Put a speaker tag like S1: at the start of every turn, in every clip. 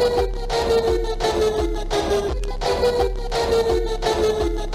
S1: Thank you.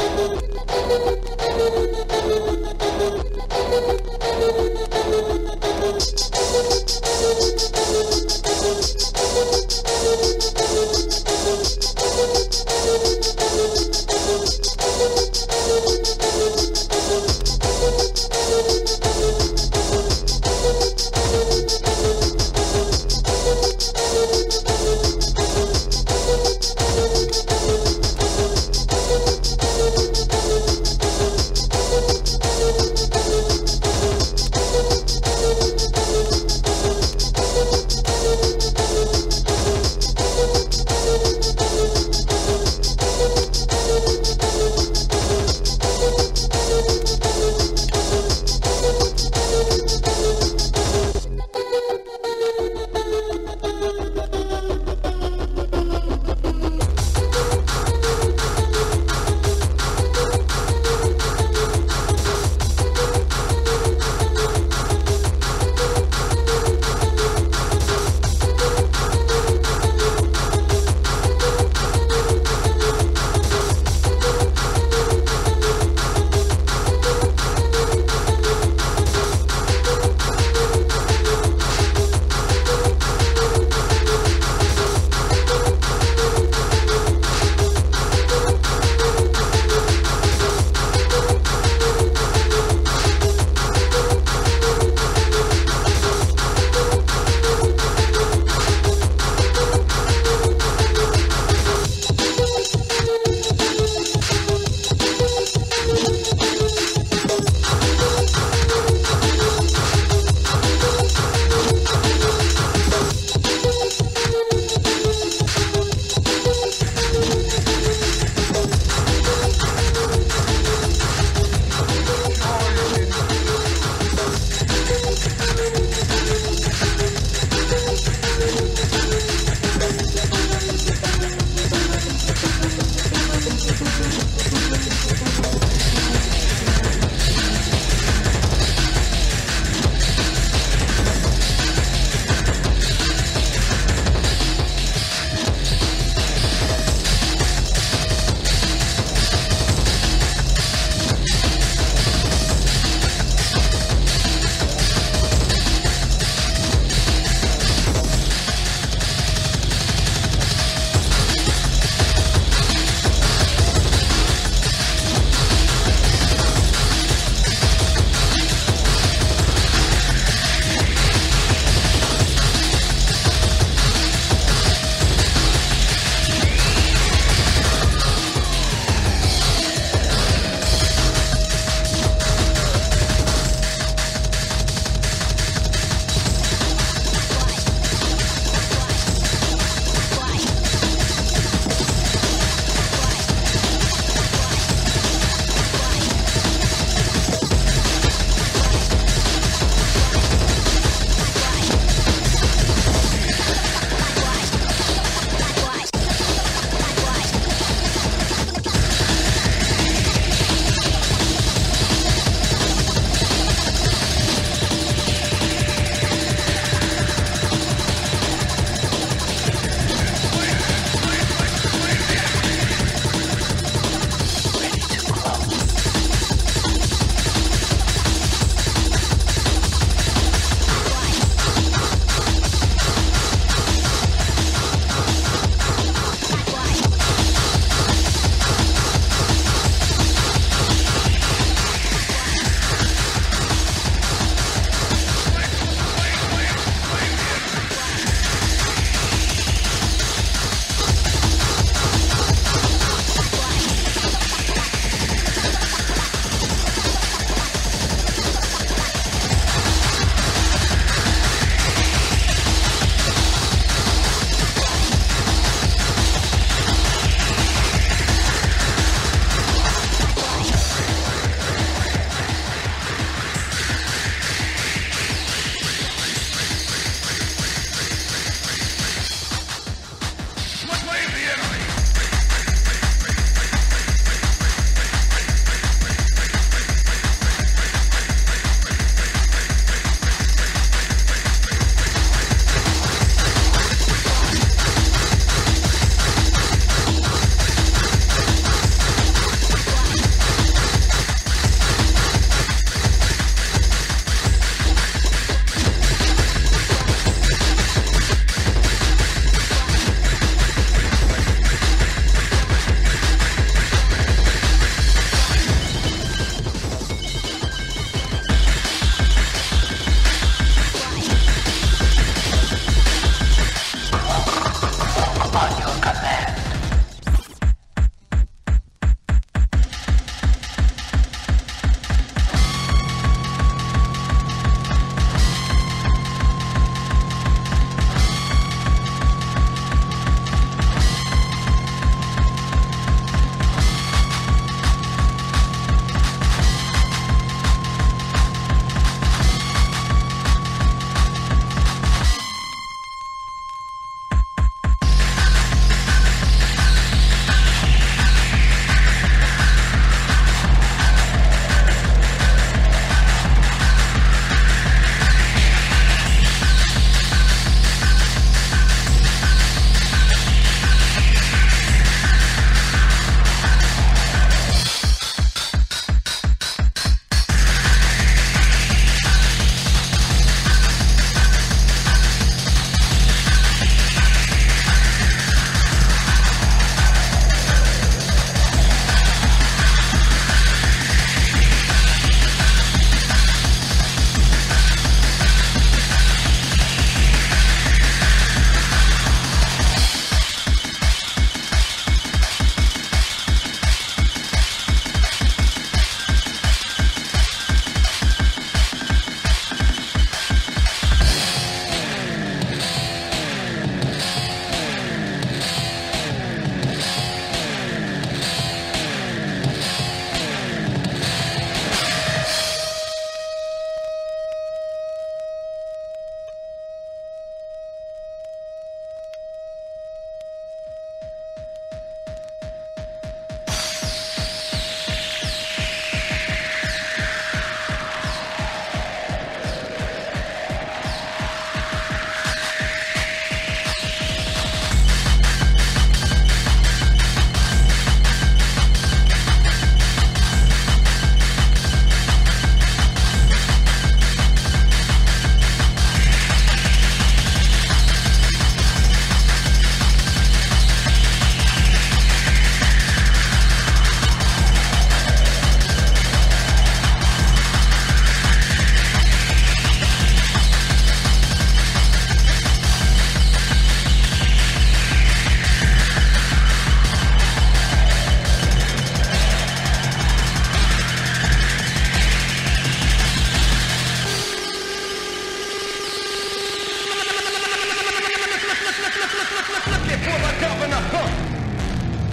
S1: look, look, look, for the governor, huh?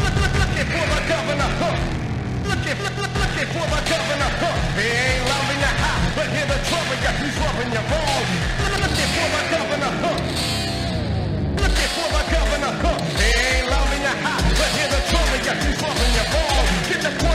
S1: Look, look, looking for the governor, huh? Looking, look, look, for the governor, huh? He ain't loving your high, but hear the trouble, yeah, he's rubbing your wrong. Look, looking for the governor, huh? Looking for the governor, huh? He ain't loving your high, but hear the trouble, yeah, he's rubbing your wrong. Get the